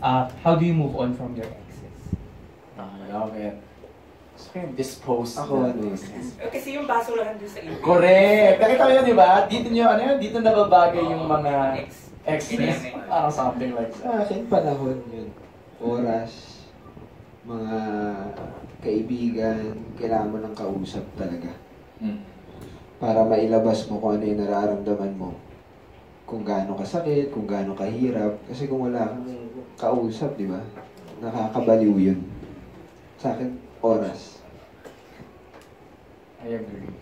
uh, how do you move on from your exes? Ah, love it. Gusto ko yung dispose. Ako, na. ano yun? Eh, Kasi yung baso lang nandun sa iyo. Correct! Nakita mo yun, di ba? Dito nyo, ano yun? Dito nababagay yung mga Ex. exes. Parang something like Sa that. akin, panahon yun. Oras, mga kaibigan, kailangan mo ng kausap talaga. Mm. Para mailabas mo kung ano yung nararamdaman mo. Kung gaano kasakit, kung gaano kahirap. Kasi kung wala kang kausap, di ba? Nakakabaliw yun. Sa akin, oras. I agree.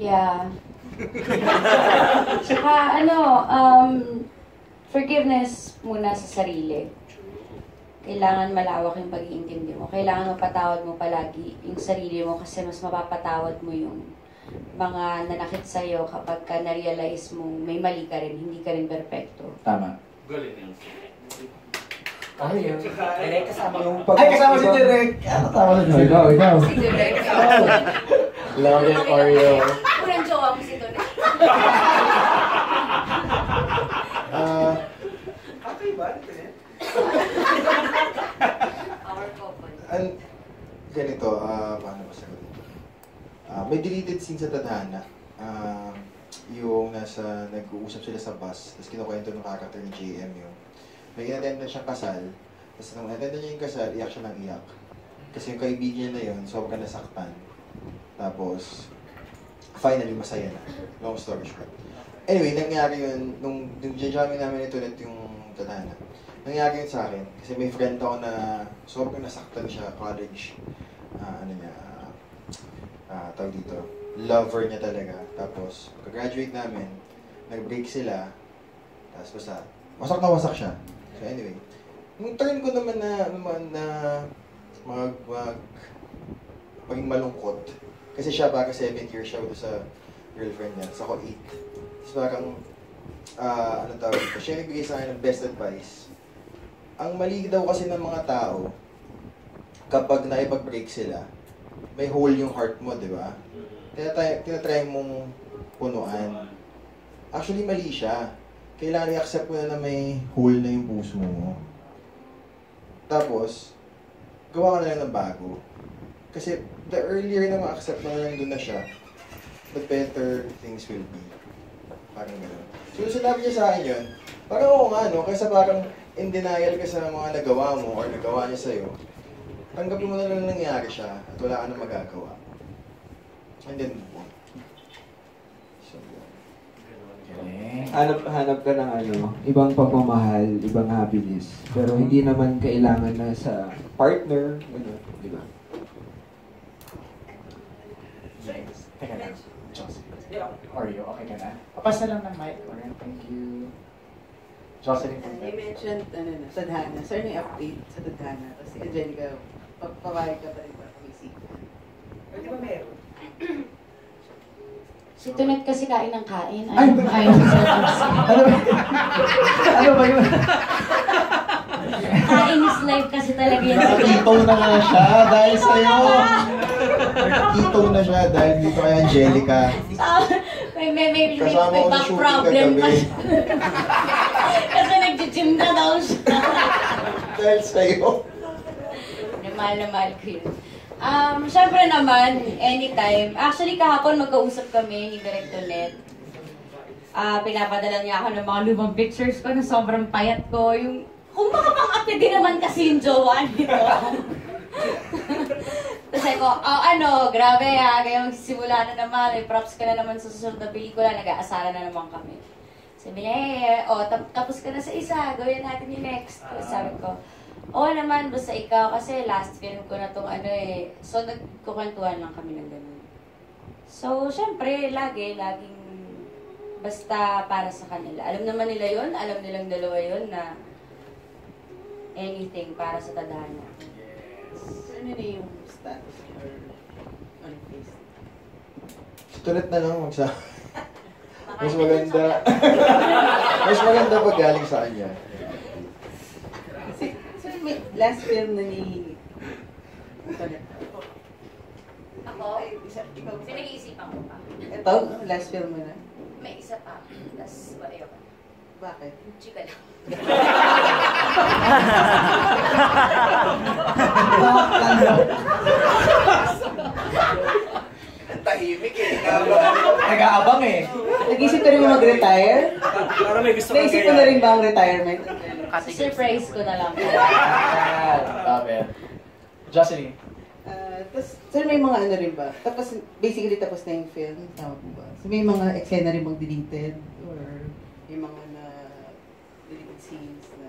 Yeah. Saka ano, um, forgiveness muna sa sarili. Kailangan malawak yung pag-iintindi mo. Kailangan mapatawad mo palagi yung sarili mo kasi mas mapapatawad mo yung mga nanakit sa'yo kapag ka na-realize mo may mali ka rin, hindi ka rin perfecto. Tama. Ano yun? Direct kasama Yung Ay, kasama si Direk! Ano tama na Direk? Ikaw, ikaw. Si Direk. Love it, Oreo. Unang jowa mo si Tony. Ah, Okay ba? Our couple. An ganito, ah, paano ba sagot Ah, may deleted scene sa Tadhana. Ah, yung nasa, nag-uusap sila sa bus, tapos kinukwento ng character ni JM yung may inattend na siyang kasal, tapos nung attend niya yung kasal, iyak siya ng iyak. Kasi yung kaibigan na yun, sobrang nasaktan. Tapos, finally, masaya na. Long story short. Anyway, nangyari yun, nung, nung jamming namin ito ulit yung Tadhana, nangyari yun sa akin. Kasi may friend ako na sobrang nasaktan siya, college, ah, ano niya, ah, tawag dito, lover niya talaga. Tapos, pag-graduate namin, nag-break sila, tapos basta, wasak na wasak siya. So anyway, nung turn ko naman na, naman na mag, mag, maging malungkot, kasi siya baka 7 years siya sa girlfriend niya, tapos ako 8. Tapos parang, ah, ano tawag dito, siya yung nagbigay sa akin ng best advice. Ang mali daw kasi ng mga tao, kapag naipag-break sila, may hole yung heart mo, di ba? Tinatry, tinatry mong punuan. Actually, mali siya. Kailangan i-accept mo na na may hole na yung puso mo. Tapos, gawa ka na lang ng bago. Kasi the earlier na ma-accept mo na nandun na siya, the better things will be. Parang gano'n. So, yung sinabi niya sa akin yun, parang oo nga, no? Kaysa parang in denial ka sa mga nagawa mo or nagawa niya sa'yo, tanggapin mo na lang nangyari siya at wala ka na magagawa. And then move on. So, hanap, hanap ka ng ano, ibang pagmamahal, ibang happiness. Pero hindi naman kailangan na sa partner, gano'n, di ba? Teka lang. Jocelyn. Yeah. Oreo, okay ka na? Papasa lang ng mic. Oreo, thank you. Jocelyn, you mentioned, ano na, Tadhana. Sir, may update sa Tadhana. Kasi Angelica, papawag ka pa rin kung sequel? Eh, Di ba meron? Si Tunet kasi kain ng kain. Ay! Ay, kain ng. Ano ba? ano ba yun? Kain is life kasi talaga yan. Nakakito na nga siya dahil sa'yo. Nakakito na siya dahil dito kay Angelica. May, may, may, may, may back problem kagabi. kasi. kasi nag-gym na daw siya. Dahil sa'yo. Mahal na mahal ko yun. Um, syempre naman, anytime. Actually, kahapon magkausap kami ni Director Net. Ah, pinapadala niya ako ng mga lumang pictures ko na sobrang payat ko. Yung, kung makapang-update din naman kasi yung jowa nito. Tapos sabi ko, oh ano, grabe ha, kaya magsisimula na naman, may props ka na naman sa susunod na pelikula, nag-aasara na naman kami. Sabi niya, eh, oh, tap- tapos ka na sa isa, gawin natin yung next. Sabi ko, oo naman, basta ikaw, kasi last film ko na tong ano eh. So, nagkukwentuhan lang kami ng ganun. So, syempre, lagi, laging basta para sa kanila. Alam naman nila yon alam nilang dalawa yon na anything para sa tadhana. Sir, ano na yung status niya or on na lang magsa. Mas maganda. Mas maganda pag galing sa kanya. May last film na ni... Ito, Ako? isa, ikaw. Pinag-iisipan ko pa. Ito, last film mo na. May isa pa. Tapos, wala yun. Bakit? Chika lang. Ang tahimik eh. Nag-aabang eh. Nag-isip ka rin mo mag-retire? Para may gusto Naisip mo na rin ba ang retirement? Surprise ko na lang. It. Jocelyn. Ah, tapos, sir, may mga ano rin ba? Tapos, basically, tapos na yung film, tama po ba? So, may mga eksena rin bang deleted? Or may mga na deleted scenes na...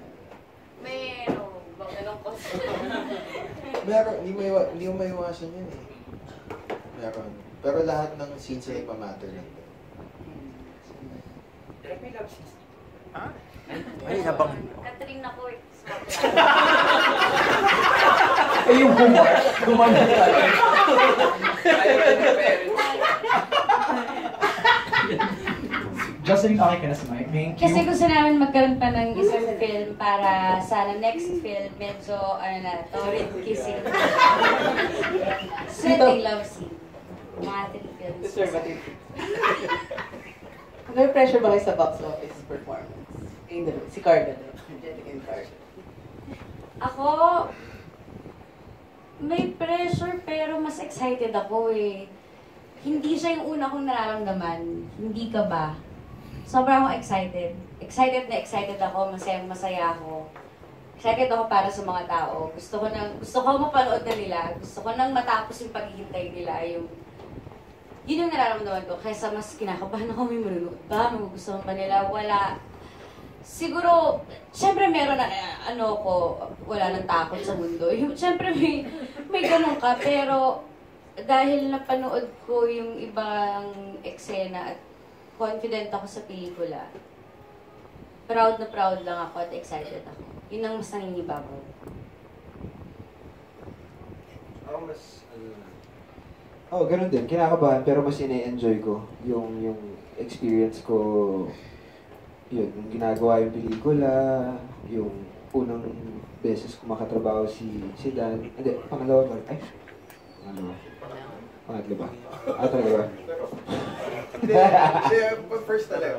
Meron bang ganong question? Meron, hindi mo, iwa, hindi mo maiwasan yun eh. Meron. Pero lahat ng scenes ay nagmamatter lang. Hmm. Direct may love scenes. Ay, habang... Catherine na ko. Eh, yung humor. Gumanda talaga. Jocelyn, okay ka na sa mic. Thank you. Kasi gusto namin magkaroon pa ng isang film para sana next film medyo ano na, torrid kissing. Sweating love scene. Mga three films. May pressure ba kayo sa box office dalawa. Si Carla din. Angelica and Carla. Ako, may pressure pero mas excited ako eh. Hindi siya yung una kong nararamdaman. Hindi ka ba? Sobrang ako excited. Excited na excited ako, masaya masaya ako. Excited ako para sa mga tao. Gusto ko nang gusto ko mapanood na nila. Gusto ko nang matapos yung paghihintay nila, yung yun yung nararamdaman ko. Kaysa mas kinakabahan ako, may manunood ba? Magugustuhan pa nila? Wala. Siguro, syempre meron na, eh, ano ko, wala nang takot sa mundo. Yung, syempre may, may ganun ka, pero dahil napanood ko yung ibang eksena at confident ako sa pelikula, proud na proud lang ako at excited ako. Yun ang mas nangingibabaw. Ako mas, ano. Oh, ganun din. Kinakabahan, pero mas ine-enjoy ko yung, yung experience ko. Yun, yung ginagawa yung pelikula, yung unang beses ko makatrabaho si, si Dan. Hindi, pangalawa ba? Ay, pangalawa. Pangatlo ba? Ah, talaga ba? Hindi, first talaga.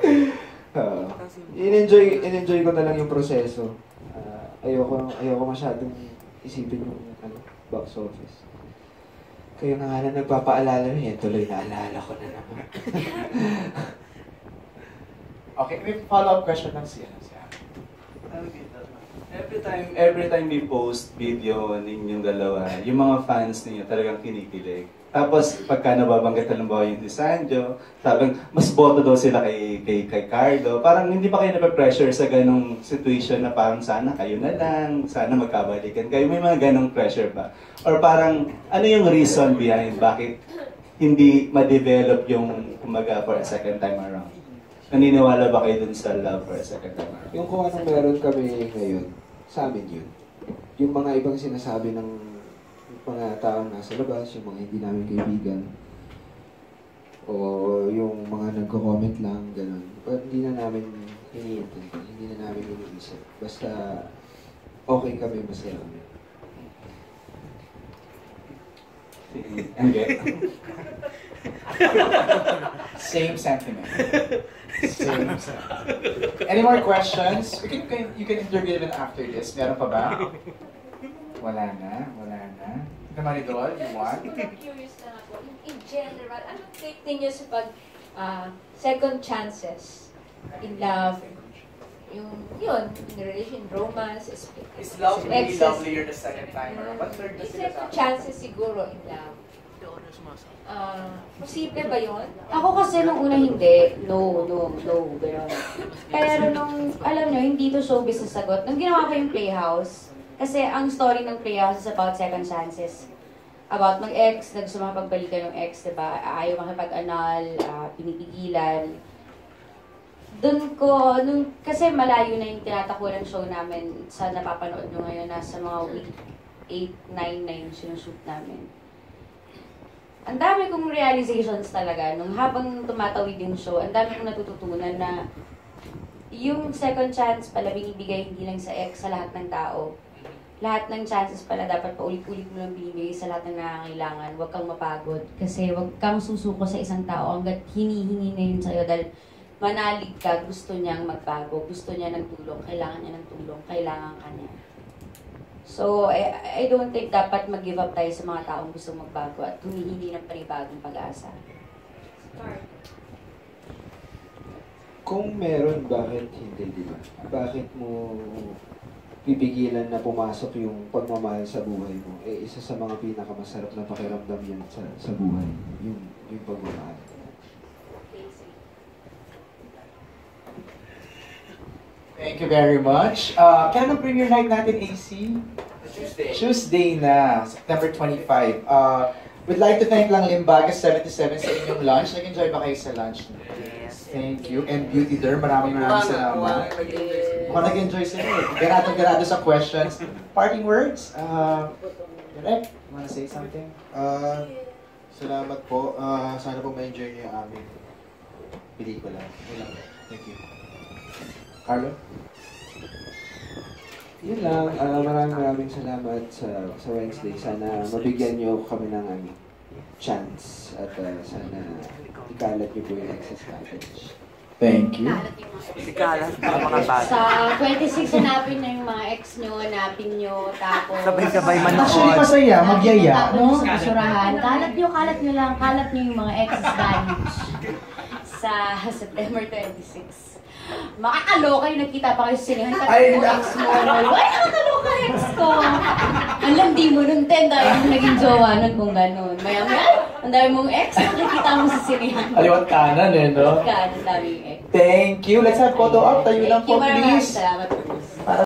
In-enjoy, in-enjoy ko na lang yung proseso. Ah, ayoko, ayoko masyadong isipin yung ano, box office. Kayo na nga na nagpapaalala niya, tuloy naalala ko na naman. Okay, may follow-up question lang siya. Every time, every time we post video ninyong dalawa, yung mga fans ninyo talagang kinikilig. Tapos, pagka nababanggit halimbawa yung ni Sanjo, sabi, mas boto daw sila kay, kay, kay Cardo. Parang hindi pa kayo nape-pressure sa ganong situation na parang sana kayo na lang, sana magkabalikan kayo. May mga ganong pressure ba? Or parang, ano yung reason behind bakit hindi ma-develop yung, kumaga, for a second time around? Naniniwala ba kayo dun sa love for a second time around? Yung kung anong meron kami ngayon, sa amin yun. Yung mga ibang sinasabi ng mga taong nasa labas, yung mga hindi namin kaibigan, o yung mga nagko-comment lang, ganun. But hindi na namin iniintindi, hindi na namin iniisip. Basta okay kami, masaya kami. Okay. Same sentiment. Same sentiment. Any more questions? You can, you can interview even after this. Meron pa ba? Wala na, wala na. Ito Maridol, you want? Curious lang ako. In, in general, anong take ninyo sa pag ah, second chances in love? Yung, yun, in relation, romance, is, Is love really lovelier the second time? Or what third na Is sila second chances siguro in love? Ah, posible ba yun? Ako kasi nung una hindi, no, no, no, gano'n. Pero nung, alam nyo, hindi to showbiz na sagot. Nung ginawa ko yung Playhouse, kasi ang story ng Playhouse is about second chances. About mag-ex, na gusto mapagbalikan ng ex, diba? Ayaw makipag-anal, ah, pinipigilan. Doon ko, nung, kasi malayo na yung tinatakbo ng show namin sa napapanood nyo ngayon, nasa mga week 8, 9 na yung sinushoot namin ang dami kong realizations talaga nung habang tumatawid yung show, ang dami kong natututunan na yung second chance pala binibigay hindi lang sa ex, sa lahat ng tao. Lahat ng chances pala dapat paulit-ulit mo lang binibigay sa lahat ng nangangailangan. Huwag kang mapagod. Kasi huwag kang susuko sa isang tao hanggat hinihingi na yun sa'yo dahil manalig ka, gusto niyang magbago, gusto niya ng tulong, kailangan niya ng tulong, kailangan ka niya. So, I, I don't think dapat mag-give up tayo sa mga taong gusto magbago at humihingi ng panibagong pag-asa. Kung meron, bakit hindi, di ba? Bakit mo pipigilan na pumasok yung pagmamahal sa buhay mo? Eh, isa sa mga pinakamasarap na pakiramdam yan sa, sa buhay. Yung, yung pagmamahal. Thank you very much. Uh, kailan ang premiere night natin, AC? Tuesday. Tuesday na, September 25. Uh, we'd like to thank lang Limbaga 77 sa inyong lunch. Nag-enjoy ba kayo sa lunch? Thank you. And Beauty Derm, maraming maraming salamat. Mukhang nag-enjoy sila eh. Ganado-ganado sa questions. Parting words? Uh, Direk, you wanna say something? Ah, salamat po. Ah, sana po ma-enjoy niyo yung aming pelikula. Thank you. Carlo? Yun lang, ah, maraming maraming salamat sa, sa Wednesday. Sana mabigyan niyo kami ng ano, chance at ah, sana ikalat niyo po yung excess package. Thank you. Sa 26, hanapin na yung mga ex nyo, hanapin nyo, tapos... Sabay-sabay Actually, masaya, magyaya, Tapos no? sa basurahan, kalat nyo, kalat nyo lang, kalat nyo yung mga exes values sa September 26. Makakaloka yung nagkita pa kayo sa sinihan. Ay, Ay, ex mo. Ay, nakakaloka ex ko. Ang landi mo nun, ten, dahil mo naging jowa nun kung ganun. Maya maya, ang dami mong ex, nakikita mo sa sinihan. Aliwat kanan eh, no? Ka, ang dami yung ex. Thank you. Let's have photo up. Tayo lang Thank po, you, maraming please. salamat. Para